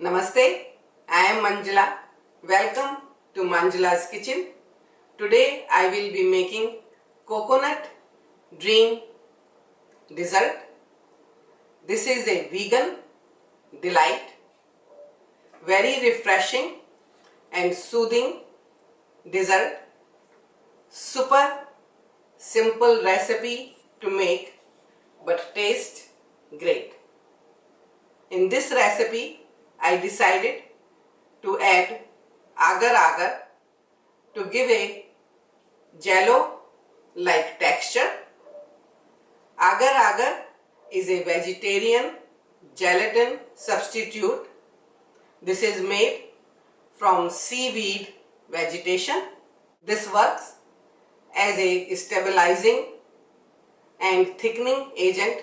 Namaste, I am Manjula. Welcome to Manjula's Kitchen. Today I will be making coconut dream dessert. This is a vegan delight, very refreshing and soothing dessert. Super simple recipe to make but taste great. In this recipe I decided to add agar agar to give a jello like texture. Agar agar is a vegetarian gelatin substitute. This is made from seaweed vegetation. This works as a stabilizing and thickening agent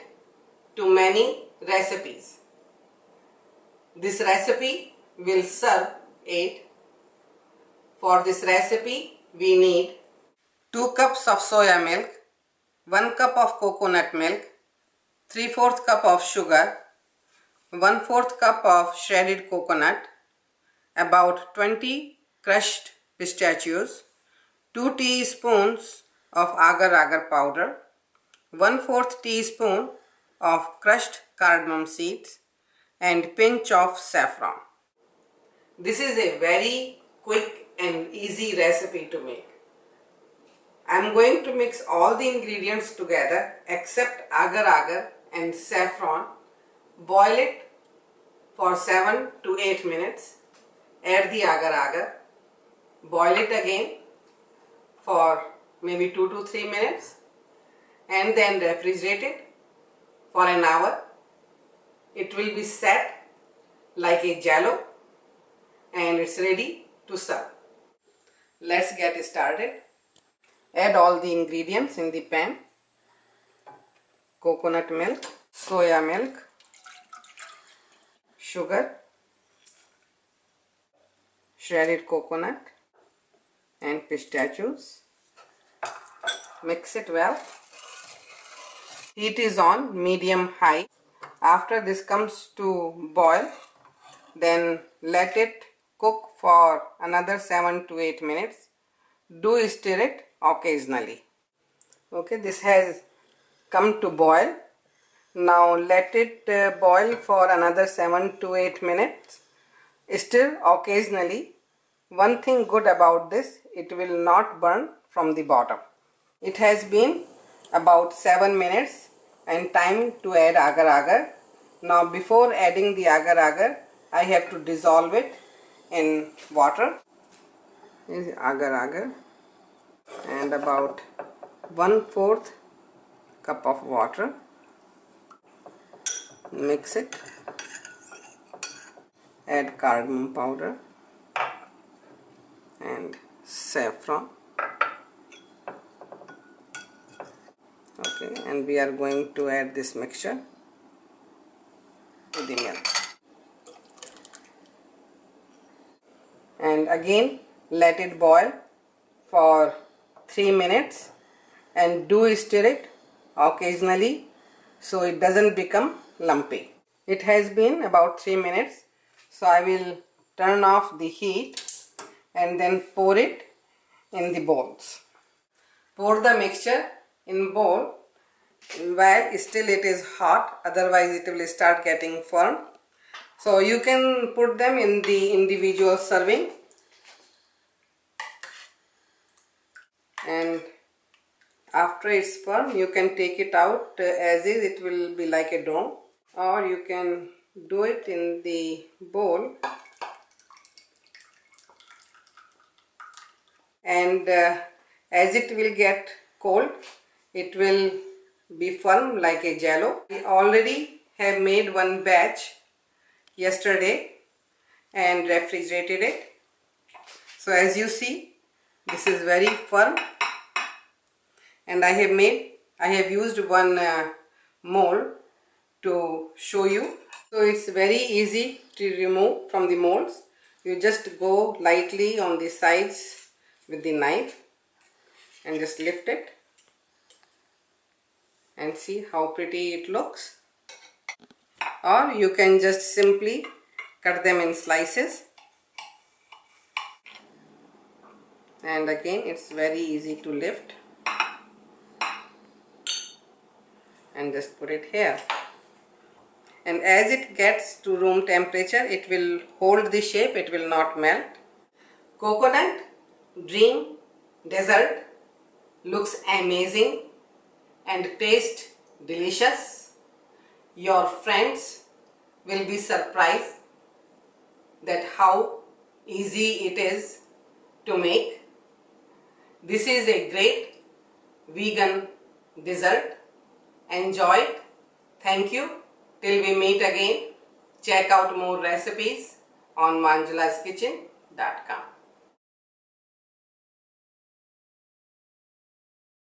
to many recipes. This recipe will serve 8. For this recipe we need 2 cups of soya milk, 1 cup of coconut milk, 3 4 cup of sugar, 1 4 cup of shredded coconut, about 20 crushed pistachios, 2 teaspoons of agar agar powder, 1 4th teaspoon of crushed cardamom seeds and pinch of saffron. This is a very quick and easy recipe to make. I am going to mix all the ingredients together except agar agar and saffron. Boil it for 7 to 8 minutes. Add the agar agar. Boil it again for maybe 2 to 3 minutes and then refrigerate it for an hour. It will be set like a jello and it's ready to serve. Let's get started. Add all the ingredients in the pan. Coconut milk, soya milk, sugar, shredded coconut and pistachios. Mix it well. Heat is on medium high. After this comes to boil, then let it cook for another 7 to 8 minutes. Do stir it occasionally. Okay, this has come to boil. Now let it uh, boil for another 7 to 8 minutes. Stir occasionally. One thing good about this, it will not burn from the bottom. It has been about 7 minutes and time to add agar agar. Now before adding the agar agar, I have to dissolve it in water. Is agar agar and about 1 fourth cup of water. Mix it. Add cardamom powder and saffron. Okay and we are going to add this mixture to the milk and again let it boil for 3 minutes and do stir it occasionally so it doesn't become lumpy. It has been about 3 minutes so I will turn off the heat and then pour it in the bowls. Pour the mixture in bowl while still it is hot otherwise it will start getting firm. So you can put them in the individual serving. And after it's firm you can take it out uh, as is it will be like a dough. Or you can do it in the bowl. And uh, as it will get cold it will be firm like a jello. I already have made one batch yesterday and refrigerated it. So as you see this is very firm. And I have made I have used one uh, mold to show you. So it's very easy to remove from the molds. You just go lightly on the sides with the knife and just lift it and see how pretty it looks. Or you can just simply cut them in slices. And again it's very easy to lift. And just put it here. And as it gets to room temperature it will hold the shape it will not melt. Coconut dream dessert looks amazing and taste delicious. Your friends will be surprised that how easy it is to make. This is a great vegan dessert. Enjoy it. Thank you. Till we meet again check out more recipes on manjulaskitchen.com